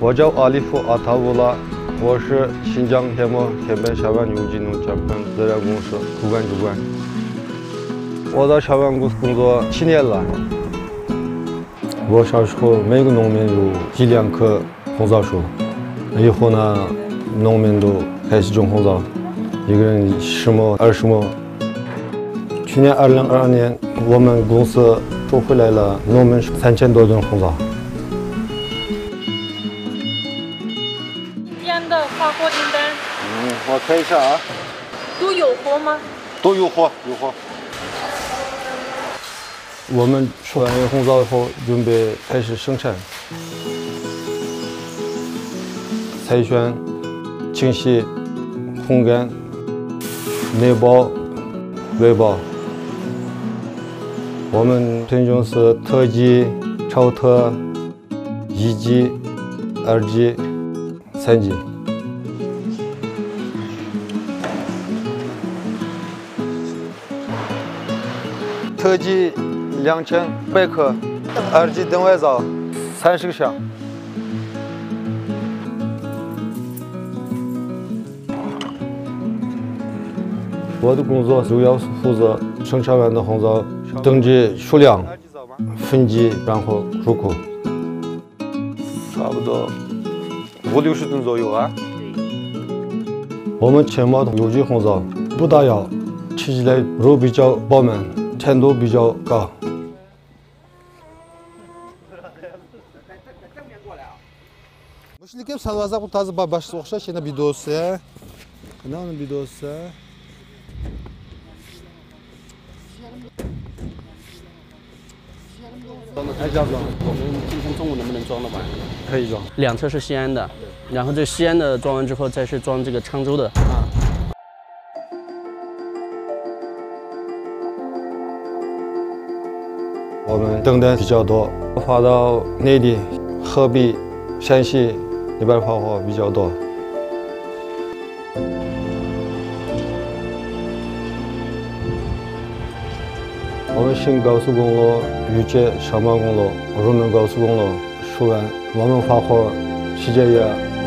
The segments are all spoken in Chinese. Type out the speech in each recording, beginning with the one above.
我叫阿里夫阿塔乌拉，我是新疆天漠天北下湾有机农减排自然公司主管主管。我在下湾公司工作七年了。我小时候每个农民有几两棵红枣树，以后呢，农民都开始种红枣，一个人十亩二十亩。去年二零二二年，我们公司收回来了农民三千多吨红枣。烟的发货订单嗯，我看一下啊，都有货吗？都有货，有货。我们吃完红枣以后，准备开始生产，采选、清洗、烘干、内包、外包。我们品种是特级、超特、一级、二级、三级。特级两千百克，二级等外枣三十个箱。我的工作主要是负责生产完的红枣等级数量分级然后入库。差不多五六十吨左右啊。对我们全部的有机红枣不打药吃起来肉比较饱满甜度比较高。对在在正面过来啊我说你给我查多少我查查爸爸说说现在比多少 sonoma 还加装，我们今天中午能不能装得完？可以装。两车是西安的，然后这西安的装完之后，再是装这个沧州的。啊我们订单比较多，发到内地、河北、山西那边发货比较多。我们新高速公路、豫捷上马公路、入门高速公路修完，我们发货时间也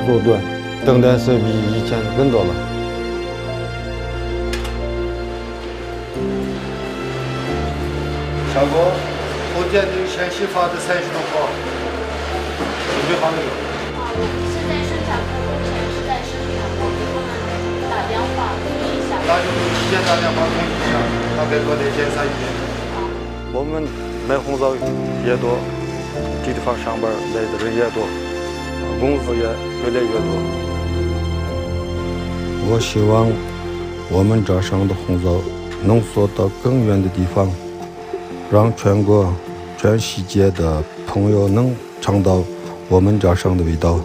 缩短，等待是比以前更多了。小哥，后天那个陕西发的三十多包，准备好没有？现在生产和工程是在生产，我给他们打电话通知一下。那就提前打电话通知一下，他给我再检查一遍。我们卖红枣也多，这地方上班来的人也多，工资也越来越多。我希望我们这上的红枣能做到更远的地方，让全国、全世界的朋友能尝到我们这上的味道。